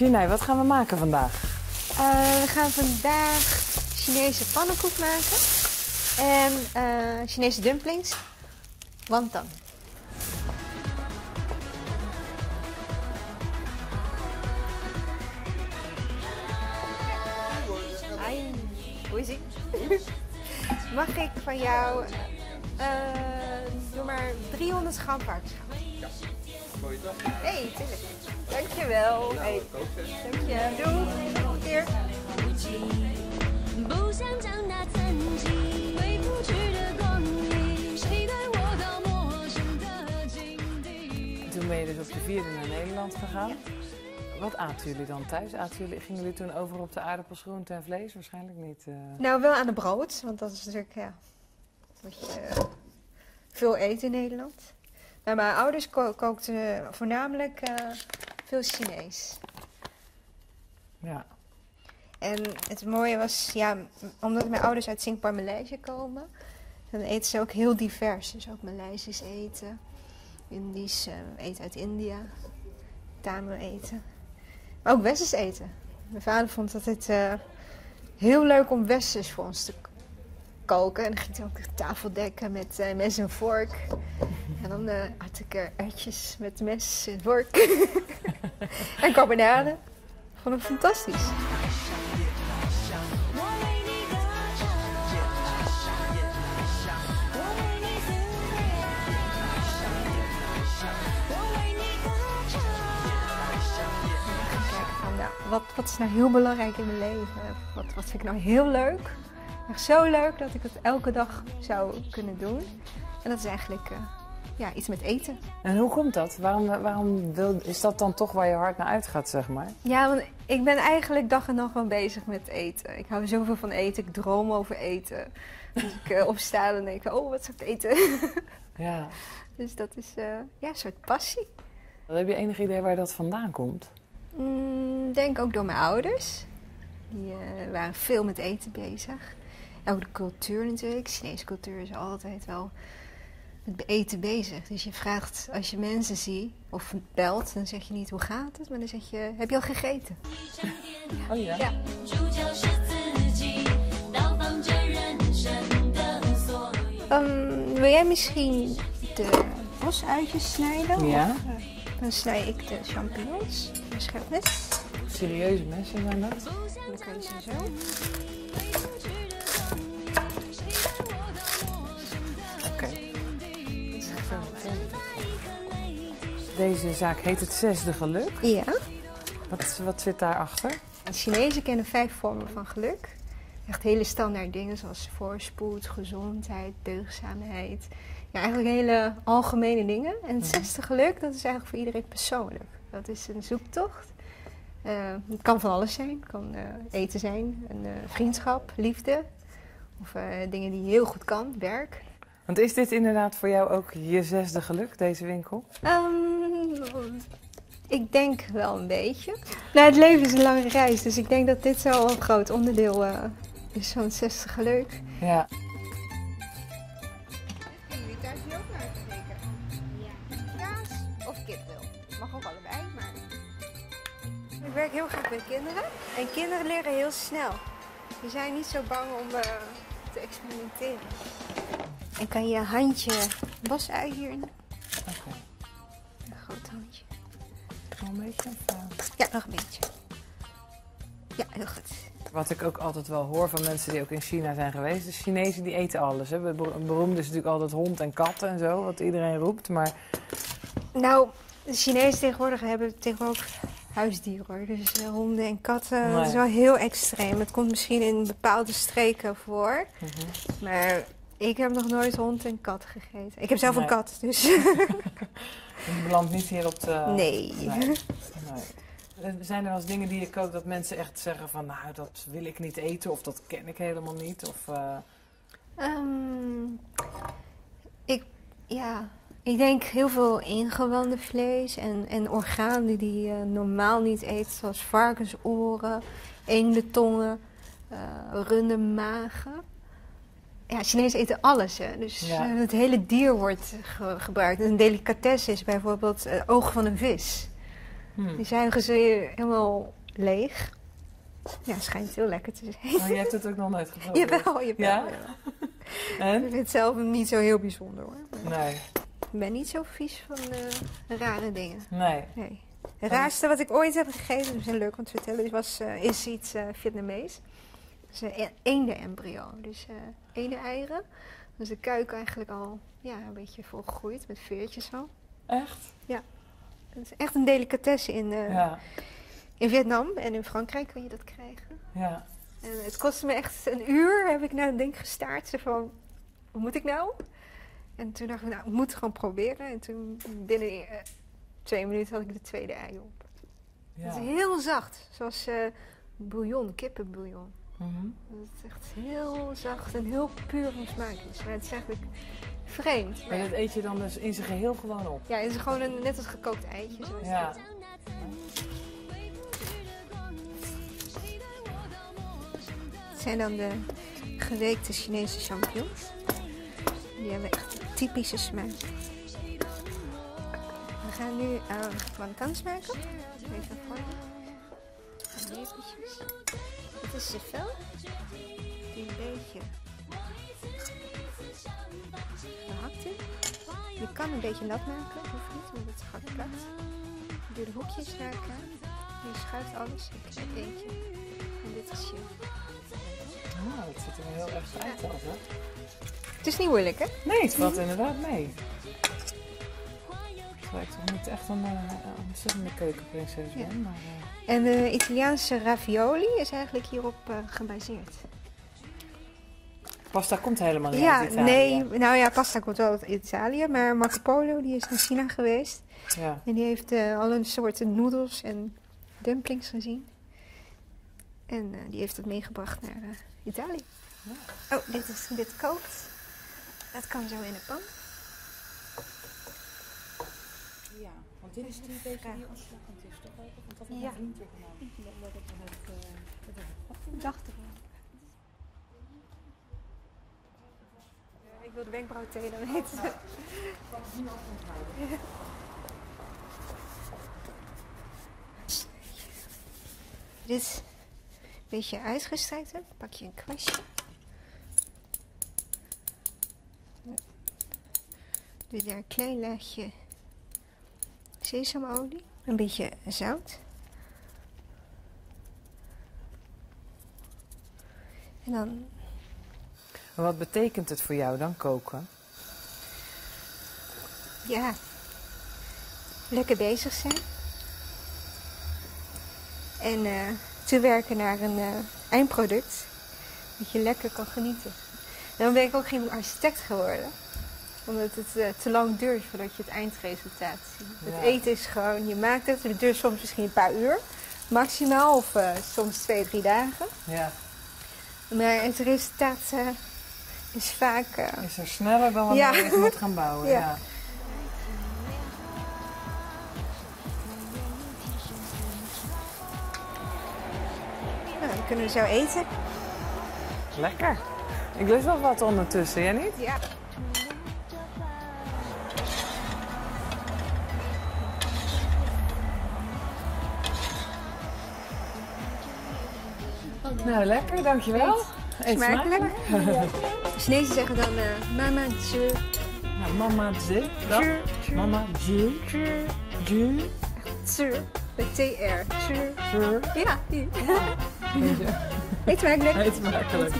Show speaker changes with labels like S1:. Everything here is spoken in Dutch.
S1: Junai, wat gaan we maken vandaag?
S2: Eh, we gaan vandaag Chinese pannenkoek maken. En eh, Chinese dumplings. Wonton. Hi, hoe is ie? Mag ik van jou, eh doe maar 300 gram varkenschaal.
S3: Mooie dag.
S2: Hey, tuurlijk. Dankjewel. Hey. Dank je. Doei. Hier.
S4: 不想长大曾经回不去的光阴，谁带我到陌生的境地？
S1: Toen ben je dus op je vierde naar Nederland gegaan. Wat aten jullie dan thuis? Aten jullie, gingen jullie toen over op de aardappels, groenten en vlees? Waarschijnlijk niet. eh.
S2: Nou, wel aan de brood, want dat is natuurlijk ja, wat je eh, veel eet in Nederland. Maar mijn ouders ko- kookten voornamelijk eh, veel Chinees.
S1: Ja.
S2: En het mooie was, ja, omdat mijn ouders uit Singapore Maleisië komen, dan eten ze ook heel divers. Dus ook Maleisisch eten, Indisch eh, eten uit India, Tamil eten. Maar ook Westers eten. Mijn vader vond dat het eh, heel leuk om Westers voor ons te koken. En dan ging hij ook de tafel dekken met eh, mes en vork. En dan eh, had ik uh, met mes en vork. en carbonade. Vond ik fantastisch. Wat, wat, is nou heel belangrijk in mijn leven? Wat, wat vind ik nou heel leuk? Echt zo leuk dat ik het elke dag zou kunnen doen. En dat is eigenlijk eh, ja, iets met eten.
S1: En hoe komt dat? Waarom, waarom wil, is dat dan toch waar je hart naar uitgaat, zeg maar?
S2: Ja, want ik ben eigenlijk dag en nacht wel bezig met eten. Ik hou zoveel van eten. Ik droom over eten. Als ik eh, opsta, dan denk oh, wat zou ik eten?
S1: Ja.
S2: dus dat is eh, ja, een soort passie.
S1: Heb je enig idee waar dat vandaan komt?
S2: Mm, denk ook door mijn ouders. Die eh, waren veel met eten bezig. En ook de cultuur natuurlijk. Chinese cultuur is altijd wel met eten bezig. Dus je vraagt als je mensen ziet of belt, dan zeg je niet hoe gaat het, maar dan zeg je: Heb je al gegeten?
S1: Oh ja.
S2: ja. Ehm, wil jij misschien de bosuitjes snijden?
S1: Ja.
S2: Eh, dan snij ik de champignons. Een scherp.
S1: Serieuze mensen zijn dat?
S2: Dan je ze zo.
S1: Deze zaak heet het zesde geluk.
S2: Ja.
S1: Wat, wat zit daarachter?
S2: De Chinezen kennen vijf vormen van geluk. Echt hele standaard dingen zoals voorspoed, gezondheid, deugdzaamheid. Ja, eigenlijk hele algemene dingen. En het zesde geluk, dat is eigenlijk voor iedereen persoonlijk. Dat is een zoektocht. Eh, het kan van alles zijn. Het kan eh, eten zijn, een eh, vriendschap, liefde. Of dingen die je heel goed kan, werk.
S1: Want is dit inderdaad voor jou ook je zesde geluk, deze winkel?
S2: Ehm, ik denk wel een beetje. Nou, het leven is een lange reis, dus ik denk dat dit wel een groot onderdeel eh, is van het 60 geluk.
S1: Ja.
S2: Jullie thuis nu ook naar gekeken? Ja. Kaas of kipwil? Mag ook allebei, maar... Ik werk heel graag met kinderen. En kinderen leren heel snel. Die zijn niet zo bang om eh, te experimenteren. En kan je handje bos uit?
S1: Oké.
S2: Een Ja, nog een beetje. Ja, heel goed.
S1: Wat ik ook altijd wel hoor van mensen die ook in China zijn geweest. De Chinezen die eten alles. Hè. Be- Beroemd is natuurlijk altijd hond en kat en zo, wat iedereen roept. Maar
S2: Nou, de Chinezen tegenwoordig hebben tegenwoordig huisdieren hoor. Dus eh, honden en katten, dat is wel heel extreem. Het komt misschien in bepaalde streken voor. Maar ik heb nog nooit hond en kat gegeten. Ik heb zelf een kat, dus
S1: je belandt niet hier op de...
S2: nee.
S1: Nee. nee. Zijn er wel eens dingen die je kookt dat mensen echt zeggen van... nou, dat wil ik niet eten of dat ken ik helemaal niet? Of, eh,
S2: Ehm, ik, ja, ik denk heel veel ingewanden vlees en, en organen die je normaal niet eet. Zoals varkensoren, eendentongen, eh rundermagen. Ja, Chinezen eten alles, hè. Dus
S1: Ja.
S2: eh, het hele dier wordt ge- gebruikt. Een delicatesse is bijvoorbeeld het oog van een vis.
S1: Hm.
S2: Die zuigen ze helemaal leeg. Ja, het schijnt heel lekker te zijn.
S1: Maar je hebt het ook nog nooit geprobeerd?
S2: Jawel, jawel.
S1: Ja?
S2: jawel.
S1: En?
S2: Ik vind het zelf niet zo heel bijzonder hoor.
S1: Nee,
S2: Ik ben niet zo vies van eh, rare dingen.
S1: nee.
S2: Nee. Het raarste wat ik ooit heb gegeten, dat is leuk om te vertellen, is, was, eh, is iets eh Vietnamees. Is een eenden-embryo. Dus eh eenden-eieren. Dus de kuik eigenlijk al ja, een beetje volgegroeid met veertjes zo.
S1: Echt?
S2: Het is echt een delicatesse in, eh,
S1: Ja,
S2: in Vietnam en in Frankrijk kun je dat krijgen.
S1: ja.
S2: En het kostte me echt een uur, heb ik naar het ding gestaard. Zo van, hoe moet ik nou? En toen dacht ik, nou, ik moet het gewoon proberen. En toen binnen eh, twee minuten had ik de tweede ei op. Het
S1: ja.
S2: is heel zacht, zoals eh bouillon, kippenbouillon.
S1: Mhm.
S2: Het is echt heel zacht en heel puur van smaakjes. Maar het is eigenlijk vreemd.
S1: Maar dat eet je dan dus in zijn geheel gewoon op?
S2: Ja, het is gewoon een, net als gekookt eitje. Zo is
S1: Ja.
S2: het. Het zijn dan de geweekte Chinese champignons. Die hebben echt een typische smaak. We gaan nu aan wantons maken. Even vormen. Lepeltjes. Dit is vel. Die een beetje gehakt is. Je kan een beetje nat maken, hoeft niet, omdat het hard plakt. Je doet de hoekjes naar elkaar. Je schuift alles. Ik krijg eentje. En dit is je.
S1: Oh, het ziet er wel heel erg uit als, hè?
S2: Het is niet moeilijk, hè?
S1: Nee, het valt inderdaad mee. Terwijl ik toch niet echt een een ontzettende keukenprinses ben,
S2: Ja.
S1: maar... eh,
S2: En de Italiaanse ravioli is eigenlijk hierop eh, gebaseerd.
S1: pasta komt helemaal niet
S2: Ja,
S1: uit Italië.
S2: nee, nou ja, pasta komt wel uit Italië, maar Marco Polo die is naar China geweest.
S1: Ja.
S2: En die heeft eh alle soorten noedels en dumplings gezien. En eh, die heeft het meegebracht naar Italië. Oh, dit, is, dit kookt. Dat kan zo in de pan.
S1: Ja, want dit is die beetje die ontslaggend is, toch ook? Want dat
S2: heeft mijn
S1: vriendje genomen. Dat het het...
S2: Ik dacht ervan. Ik wil de wenkbrauwtee dan weten. Dit is een beetje uitgestrekt pak je een kwastje. Doe daar een klein laagje sesamolie, een beetje zout. En dan
S1: wat betekent het voor jou dan, koken?
S2: Ja. Lekker bezig zijn. En eh te werken naar een eh, eindproduct. Dat je lekker kan genieten. En dan ben ik ook geen architect geworden. Omdat het eh, te lang duurt voordat je het eindresultaat ziet.
S1: Ja.
S2: Het eten is gewoon, je maakt het. Het duurt soms misschien een paar uur. Maximaal. Of eh, soms twee, drie dagen.
S1: Ja.
S2: Maar het resultaat eh, is vaak...
S1: Is er sneller dan wanneer je moet gaan bouwen?
S2: Ja.
S1: Ja.
S2: nou, dan kunnen we zo eten.
S1: Lekker. Ik lust wel wat ondertussen, jij niet?
S2: Ja.
S1: Nou, lekker, dankjewel. Eet
S2: Smakelijk. Chinezen zeggen dan eh, mama zhu.
S1: Nou, mama zhe. Dan.
S2: Zhu, zhu,
S1: Mama
S2: zhu,
S1: Zhe.
S2: zhu. Met TR. Zhu. Ja, die. Smakelijk.
S1: Eet smakelijk.
S2: Eet smakelijk.